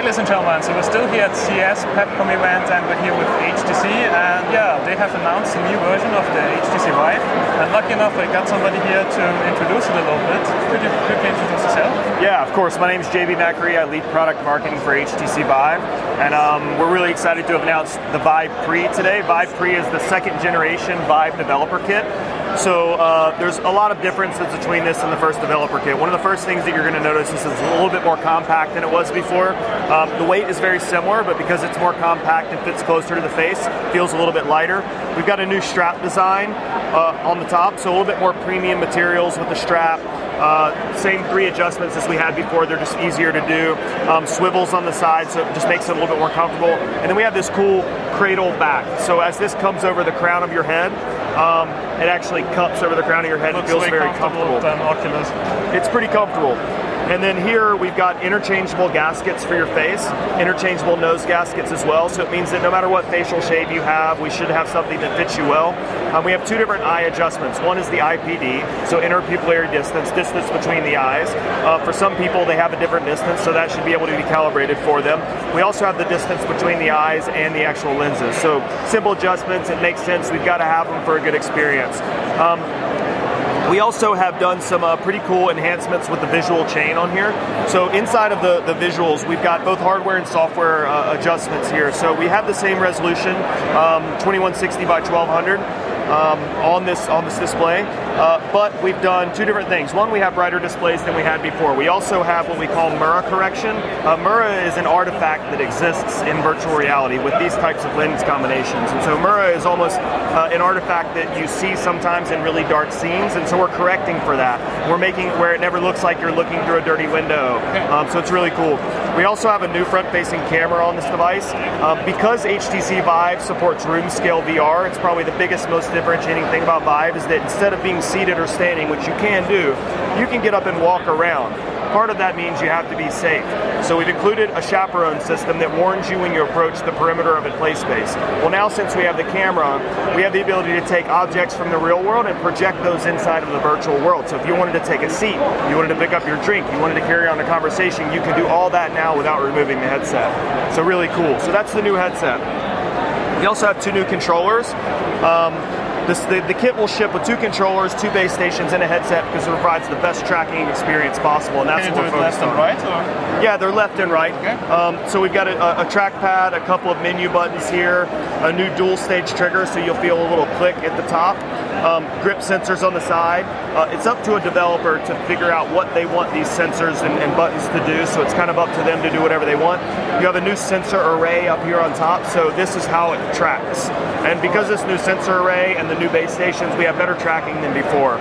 gentlemen, so we're still here at CES Pepcom event and we're here with HTC and yeah, they have announced a new version of the HTC Vive and lucky enough I got somebody here to introduce it a little bit. Could you quickly introduce yourself? Yeah, of course. My name is JB Macri. I lead product marketing for HTC Vive and um, we're really excited to have announced the Vive Pre today. Vive Pre is the second generation Vive developer kit. So uh, there's a lot of differences between this and the first developer kit. One of the first things that you're going to notice is it's a little bit more compact than it was before. Um, the weight is very similar, but because it's more compact and fits closer to the face, feels a little bit lighter. We've got a new strap design uh, on the top, so a little bit more premium materials with the strap. Uh, same three adjustments as we had before. They're just easier to do. Um, swivels on the side, so it just makes it a little bit more comfortable. And then we have this cool cradle back. So as this comes over the crown of your head, um, it actually cups over the crown of your head. Looks it feels very comfortable. comfortable. It's pretty comfortable. And then here we've got interchangeable gaskets for your face, interchangeable nose gaskets as well. So it means that no matter what facial shape you have, we should have something that fits you well. Um, we have two different eye adjustments. One is the IPD, so interpupillary distance, distance between the eyes. Uh, for some people, they have a different distance, so that should be able to be calibrated for them. We also have the distance between the eyes and the actual lenses. So simple adjustments. It makes sense. We've got to have them for a good experience. Um, we also have done some uh, pretty cool enhancements with the visual chain on here. So inside of the, the visuals, we've got both hardware and software uh, adjustments here. So we have the same resolution, um, 2160 by 1200 um, on this on this display. Uh, but we've done two different things. One, we have brighter displays than we had before. We also have what we call Mura correction. Uh, Mura is an artifact that exists in virtual reality with these types of lens combinations. And so Mura is almost uh, an artifact that you see sometimes in really dark scenes. And so we're correcting for that. We're making it where it never looks like you're looking through a dirty window. Um, so it's really cool. We also have a new front-facing camera on this device. Um, because HTC Vive supports room scale VR, it's probably the biggest, most differentiating thing about Vive is that instead of being seated or standing, which you can do, you can get up and walk around. Part of that means you have to be safe. So we've included a chaperone system that warns you when you approach the perimeter of a play space. Well, now since we have the camera, we have the ability to take objects from the real world and project those inside of the virtual world. So if you wanted to take a seat, you wanted to pick up your drink, you wanted to carry on a conversation, you can do all that now without removing the headset. So really cool. So that's the new headset. We also have two new controllers. Um, this, the, the, kit will ship with two controllers, two base stations, and a headset because it provides the best tracking experience possible. And that's what we're it left focused and right? Or? Yeah, they're left and right. Okay. Um, so we've got a, a, trackpad, a couple of menu buttons here, a new dual stage trigger, so you'll feel a little click at the top. Um, grip sensors on the side. Uh, it's up to a developer to figure out what they want these sensors and, and, buttons to do, so it's kind of up to them to do whatever they want. You have a new sensor array up here on top, so this is how it tracks. And because this new sensor array and the new base stations, we have better tracking than before.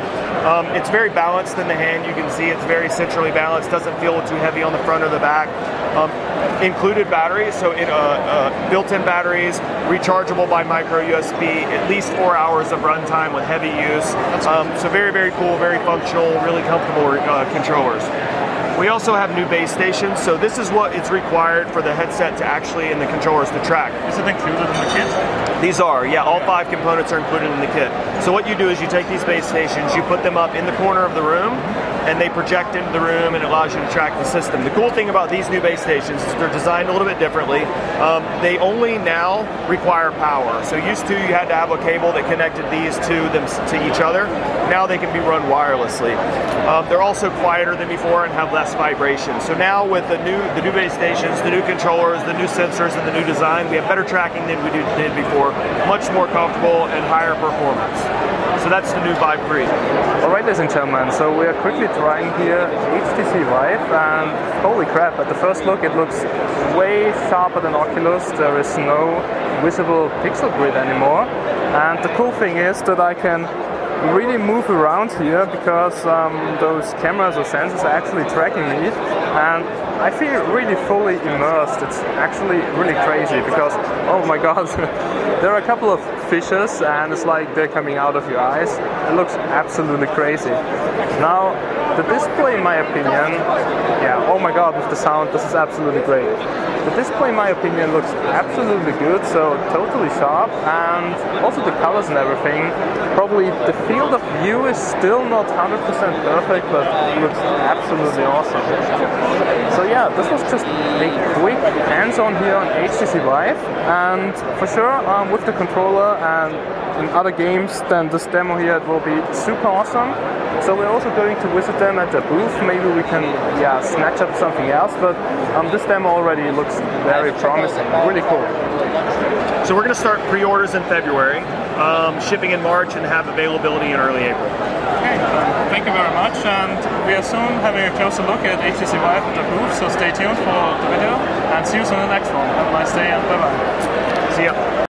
Um, it's very balanced in the hand. You can see it's very centrally balanced. Doesn't feel too heavy on the front or the back. Um, included batteries, so it, uh, uh, built-in batteries, rechargeable by micro USB, at least four hours of runtime with heavy use. Um, so very, very cool, very functional, really comfortable uh, controllers. We also have new base stations, so this is what is required for the headset to actually and the controllers to track. Is it included in the kit? These are, yeah, all five components are included in the kit. So what you do is you take these base stations, you put them up in the corner of the room, and they project into the room and it allows you to track the system. The cool thing about these new base stations is they're designed a little bit differently. Um, they only now require power. So used to you had to have a cable that connected these to them to each other. Now they can be run wirelessly. Um, they're also quieter than before and have less vibration. So now with the new the new base stations, the new controllers, the new sensors, and the new design, we have better tracking than we did before. Much more comfortable and higher performance. So that's the new Vive Pre. Alright ladies and gentlemen, so we are quickly trying here HTC Vive and holy crap, at the first look it looks way sharper than Oculus. There is no visible pixel grid anymore. And the cool thing is that I can really move around here because um, those cameras or sensors are actually tracking me and I feel really fully immersed. It's actually really crazy because, oh my god, there are a couple of fishes and it's like they're coming out of your eyes. It looks absolutely crazy. Now, the display, in my opinion, yeah, oh my god, with the sound, this is absolutely great. The display, in my opinion, looks absolutely good, so totally sharp, and also the colors and everything. Probably the field of view is still not 100% perfect, but looks absolutely awesome. So yeah, this was just a quick hands-on here on HTC Vive, and for sure um, with the controller and in other games than this demo here, it will be super awesome. So we're also going to visit them at the booth. Maybe we can yeah snatch up something else, but um, this demo already looks very promising. Really cool. So we're going to start pre-orders in February, um, shipping in March, and have availability in early April. Okay, um, thank you very much, and we are soon having a closer look at HTC Vive at the booth, so stay tuned for the video, and see you soon in the next one. Have a nice day, and bye-bye. See ya.